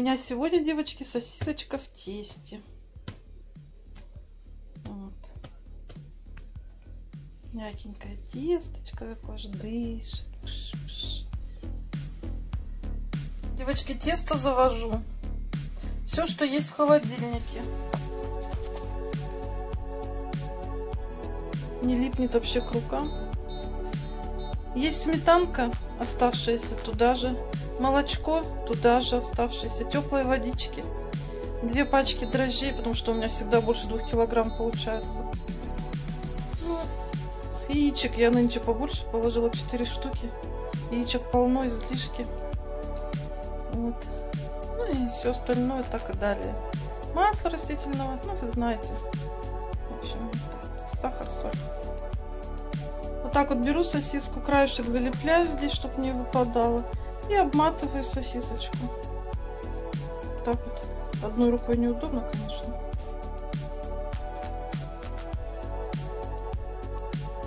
меня сегодня, девочки, сосисочка в тесте. Вот. Мягенькое тесточко, какое же дышит. Девочки, тесто завожу. Все, что есть в холодильнике. Не липнет вообще к рукам. Есть сметанка, оставшаяся туда же. Молочко туда же оставшееся. Теплой водички. Две пачки дрожжей, потому что у меня всегда больше двух килограмм получается. Ну, яичек я нынче побольше положила 4 штуки. Яичек полно, излишки. Вот. Ну и все остальное так и далее. Масло растительного, ну вы знаете. В общем, сахар, соль. Вот так вот беру сосиску, краешек залепляю здесь, чтобы не выпадало. И обматываю сосисочку. Так вот. Одной рукой неудобно, конечно.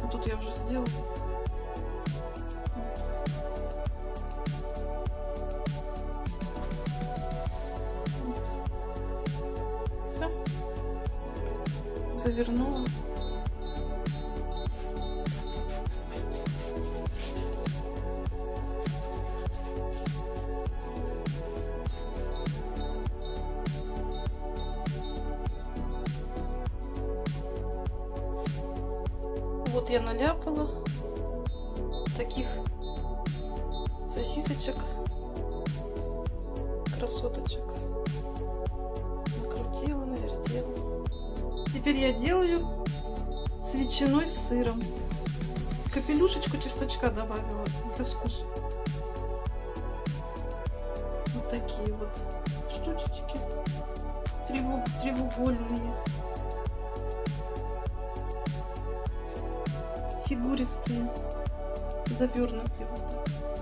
А тут я уже сделала. Все. Завернула. Вот я наляпала таких сосисочек, красоточек. Накрутила, навертела. Теперь я делаю с ветчиной с сыром. Капелюшечку чесночка добавила для вкуса. Вот такие вот штучечки треугольные. Фигуристые, завернутые вот так.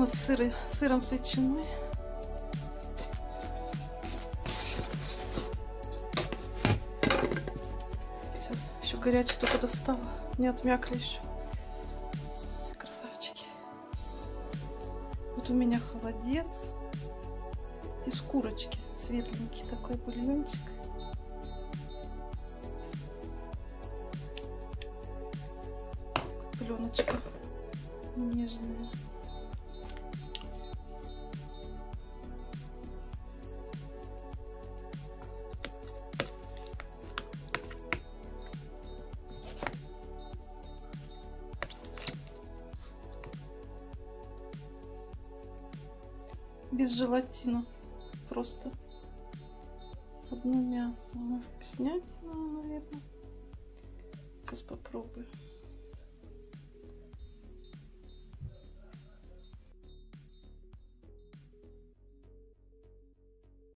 Вот сыры, сыром с ветчиной. Сейчас еще горячий только достала. Не отмякли еще. Красавчики. Вот у меня холодец из курочки. Светленький такой бульончик. Пленочка нежная. Без желатина. Просто одно мясо. Вкуснятина, наверное. Сейчас попробую.